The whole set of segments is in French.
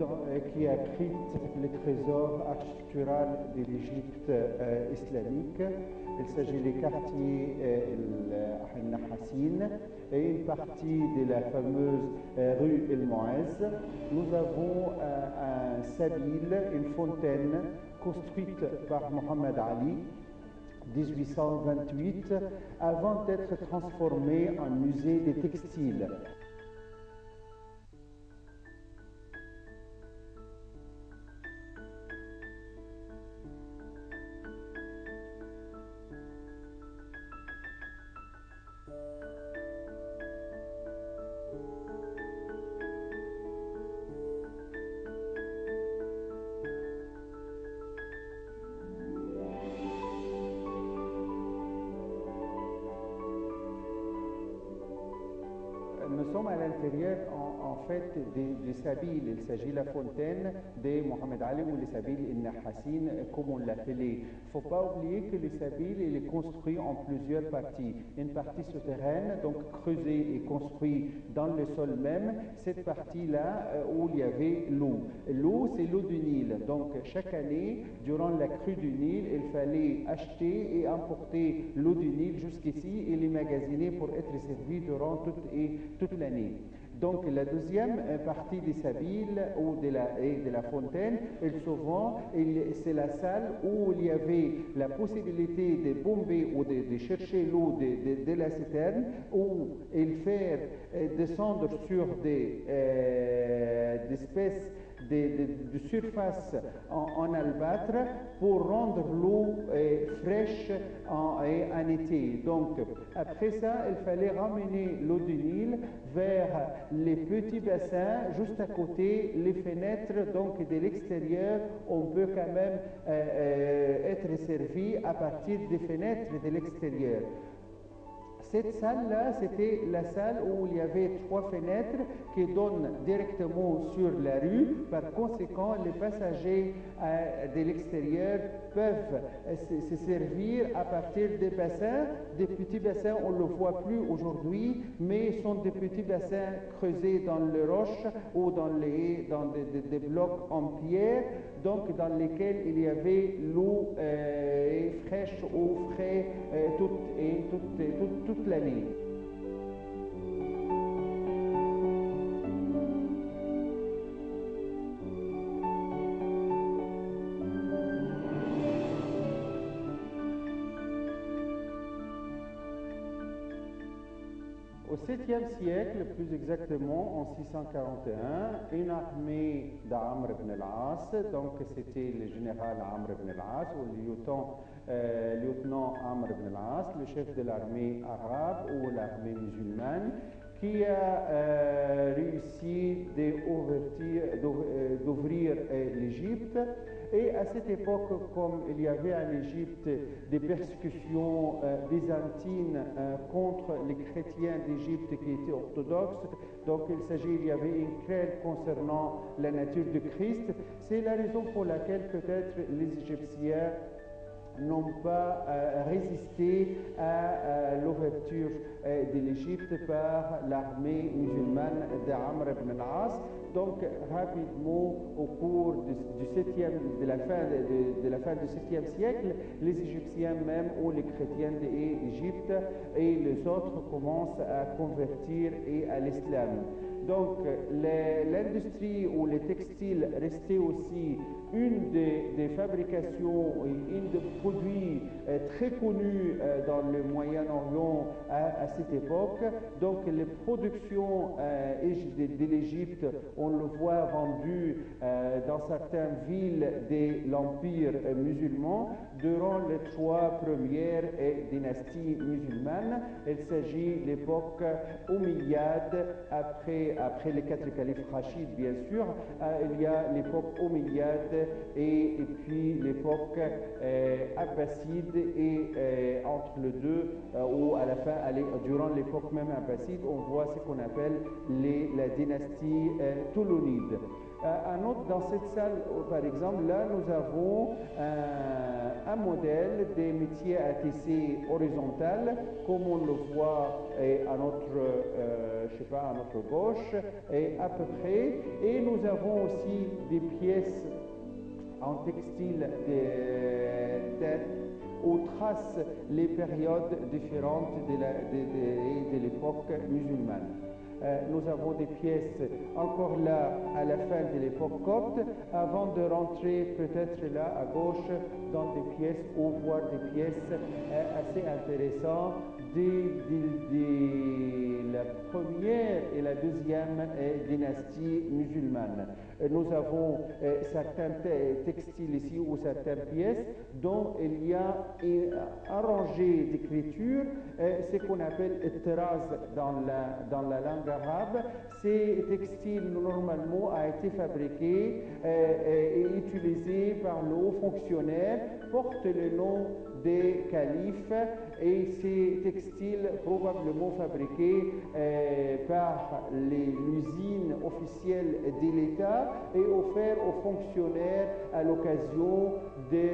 euh, qui abrite les trésors architecturaux de l'Égypte euh, islamique. Il s'agit des quartiers euh, El Nahassin et une partie de la fameuse rue El Moaz. Nous avons un sabil, une fontaine construite par Mohamed Ali 1828 avant d'être transformée en musée des textiles. Nous sommes à l'intérieur en, fait des, Sabil. Il s'agit de la fontaine de Mohamed Ali ou les Sabil al-Nahassin, comme on l'appelait. Il ne faut pas oublier que les Sabil il est construit en plusieurs parties. Une partie souterraine, donc creusée et construite dans le sol même. Cette partie-là euh, où il y avait l'eau. L'eau, c'est l'eau du Nil. Donc chaque année, durant la crue du Nil, il fallait acheter et emporter l'eau du Nil jusqu'ici et l'emmagasiner pour être servi durant toute, toute l'année. Donc la deuxième partie des sabiles ou de la, et de la fontaine, et souvent c'est la salle où il y avait la possibilité de bomber ou de, chercher l'eau de, de- la citerne ou il faire euh, descendre sur des, euh, espèces de, surface en, albâtre pour rendre l'eau euh, fraîche en été. Donc, après ça, il fallait ramener l'eau du Nil vers les petits bassins juste à côté, les fenêtres. Donc, de l'extérieur, on peut quand même euh, euh, être servi à partir des fenêtres de l'extérieur. Cette salle-là, c'était la salle où il y avait trois fenêtres qui donnent directement sur la rue. Par conséquent, les passagers euh, de l'extérieur peuvent euh, se, se servir à partir des bassins. Des petits bassins, on ne le voit plus aujourd'hui, mais sont des petits bassins creusés dans les roches ou dans, des blocs en pierre, donc dans lesquels il y avait l'eau euh, fraîche ou frais euh, toute l'année. 7e siècle, plus exactement en 641, une armée d'Amr ibn al-As, donc c'était le général Amr ibn al-As ou le lieutenant, euh, lieutenant Amr ibn al-As, le chef de l'armée arabe ou l'armée musulmane, qui a euh, réussi d'ouvrir euh, euh, l'Égypte. Et à cette époque, comme il y avait en Égypte des persécutions euh, byzantines euh, contre les chrétiens d'Égypte qui étaient orthodoxes, donc il s'agit, il y avait une crainte concernant la nature de Christ. C'est la raison pour laquelle peut-être les Égyptiens n'ont pas euh, résisté à, l'ouverture euh, de l'Égypte par l'armée musulmane d'Amr ibn. Donc, rapidement, au cours du, de, la fin, du 7e siècle, les Égyptiens même, ou les chrétiens d'Égypte et les autres commencent à convertir et à l'islam. Donc, l'industrie ou les textiles restaient aussi des, fabrications et une des produits euh, très connus euh, dans le Moyen-Orient à, cette époque. Donc, les productions euh, de, de l'Égypte, on le voit vendues euh, dans certaines villes de l'Empire musulman durant les trois premières dynasties musulmanes. Il s'agit de l'époque omeyyade, après, après les quatre califes Rachid, bien sûr. Euh, il y a l'époque omeyyade et, puis l'époque euh, abbasside et euh, entre les deux, ou à la fin, durant l'époque même abbasside, on voit ce qu'on appelle les, la dynastie toulonide. Euh, un autre, dans cette salle, euh, par exemple, là, nous avons un, modèle des métiers à tisser horizontal, comme on le voit à notre, euh, sais pas, à notre gauche, et à peu près. Et nous avons aussi des pièces en textile de, de, où trace les périodes différentes de l'époque musulmane. Euh, nous avons des pièces encore là à la fin de l'époque copte, avant de rentrer peut-être là à gauche dans des pièces ou voir des pièces euh, assez intéressantes de, la première et la deuxième euh, dynastie musulmane. Euh, nous avons euh, certains textiles ici ou certaines pièces dont il y a un rangé d'écriture, ce qu'on appelle teraz dans la, dans la langue arabe. Ces textiles, normalement, a été fabriqués et utilisés par le haut fonctionnaire, portent le nom des califes et ces textiles probablement fabriqués euh, par l'usine officielle de l'État et offerts aux fonctionnaires à l'occasion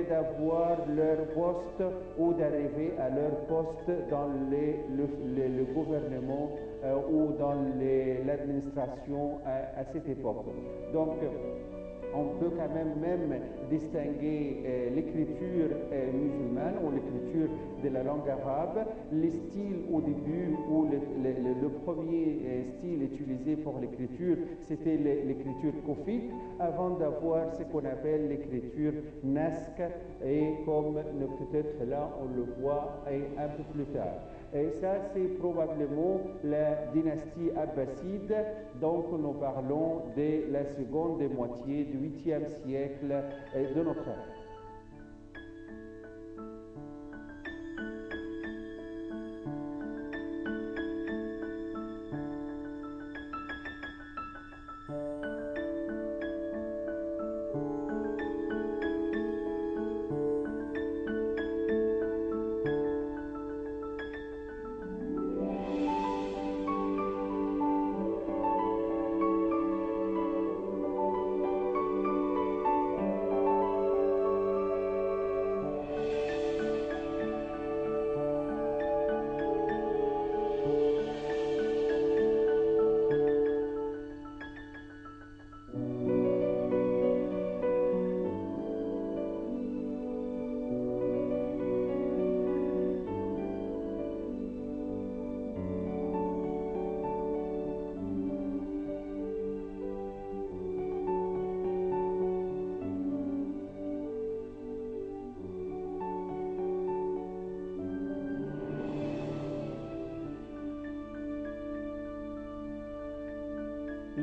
d'avoir leur poste ou d'arriver à leur poste dans le, gouvernement euh, ou dans l'administration à, cette époque. Donc, on peut quand même même distinguer euh, l'écriture musulmane ou l'écriture de la langue arabe, les styles au début ou le, le, le premier euh, style utilisé pour l'écriture, c'était l'écriture kofite, avant d'avoir ce qu'on appelle l'écriture nasque et comme peut-être là on le voit un peu plus tard. Et ça, c'est probablement la dynastie abbasside, donc nous parlons de la seconde moitié du 8e siècle de notre ère.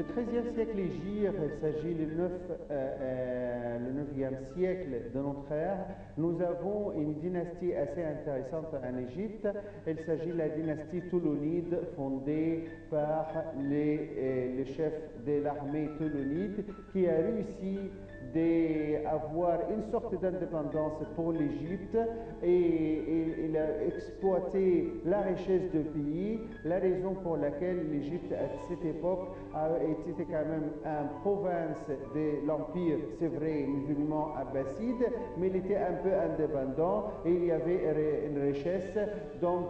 Le XIIIe siècle égir, il s'agit du 9, euh, euh, le 9e siècle de notre ère, nous avons une dynastie assez intéressante en Égypte. Il s'agit de la dynastie Toulonide fondée par les, euh, chefs de l'armée toulonide qui a réussi d'avoir une sorte d'indépendance pour l'Égypte et, il a exploité la richesse du pays, la raison pour laquelle l'Égypte à cette époque a été quand même une province de l'Empire, c'est vrai, musulman abbasside, mais il était un peu indépendant et il y avait une richesse, donc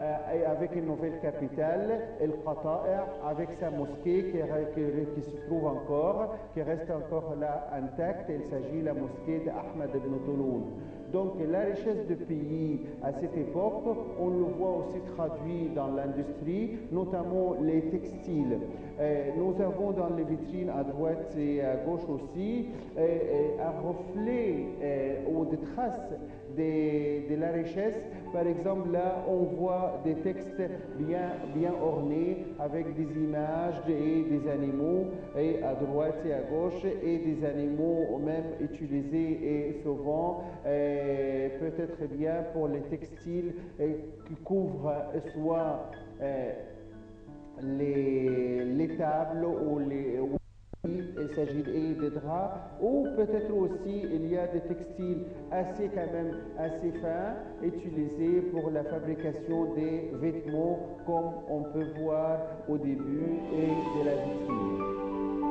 avec une nouvelle capitale, El Qata'a, avec sa mosquée qui, se trouve encore, qui reste encore là intacte, il s'agit de la mosquée d'Ahmed ibn Touloun. Donc la richesse du pays à cette époque, on le voit aussi traduit dans l'industrie, notamment les textiles. Euh, nous avons dans les vitrines à droite et à gauche aussi euh, un reflet euh, ou des traces de, la richesse. Par exemple, là, on voit des textes bien, bien ornés avec des images et des animaux et à droite et à gauche et des animaux même utilisés et souvent peut-être bien pour les textiles qui couvrent soit les, les, tables ou les... Il s'agit de draps ou peut-être aussi il y a des textiles assez quand même assez fins utilisés pour la fabrication des vêtements comme on peut voir au début et de la vitrine.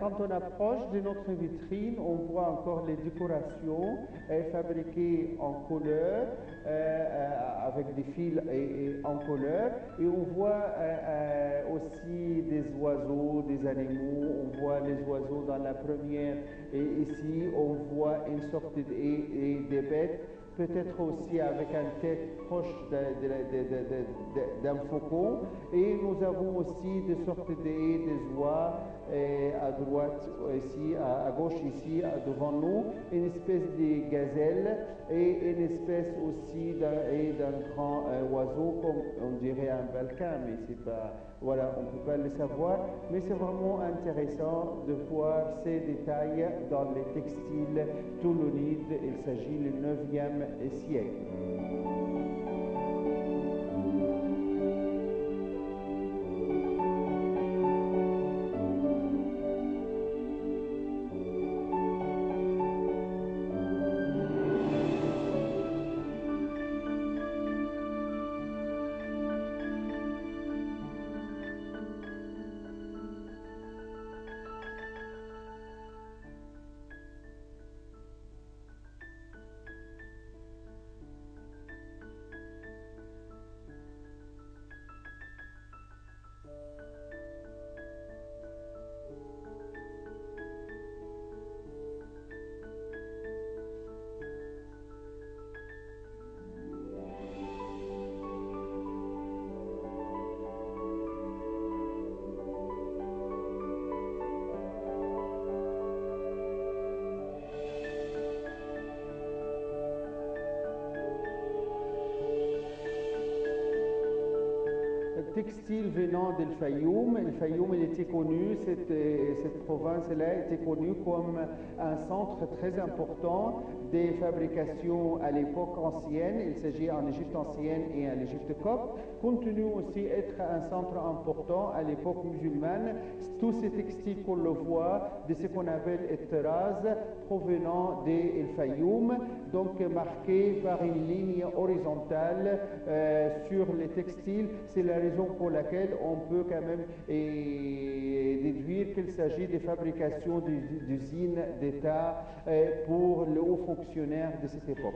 Quand on approche de notre vitrine, on voit encore les décorations euh, fabriquées en couleur, euh, euh, avec des fils et, en couleur. Et on voit euh, euh, aussi des oiseaux, des animaux. On voit les oiseaux dans la première. Et ici, on voit une sorte de, et, et des bêtes peut-être aussi avec une tête proche de- de- de- de- de- d'un faucon. Et nous avons aussi des sortes de haies, des oies euh, à droite ici, à, gauche ici, devant nous, une espèce de gazelle et une espèce aussi d'un grand euh, oiseau, comme on dirait un balcon, mais c'est pas, voilà, on ne peut pas le savoir. Mais c'est vraiment intéressant de voir ces détails dans les textiles toulonides. Il s'agit du 9e siècle. Textile venant del Fayoum. Le Fayoum, était connu, cette, cette province-là était connue comme un centre très important des fabrications à l'époque ancienne. Il s'agit en Égypte ancienne et en Égypte copte. Continue aussi être un centre important à l'époque musulmane. Tous ces textiles qu'on le voit, de ce qu'on appelle etteraz, provenant des Fayoum, donc marqués par une ligne horizontale euh, sur les textiles. C'est la raison pour laquelle on peut quand même déduire qu'il s'agit de fabrication d'us- d'usines d'État euh, pour les hauts fonctionnaires de cette époque.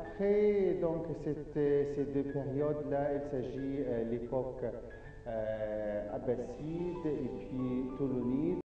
Après donc ces deux périodes-là, il s'agit euh, l'époque euh, abbasside et puis toulonide.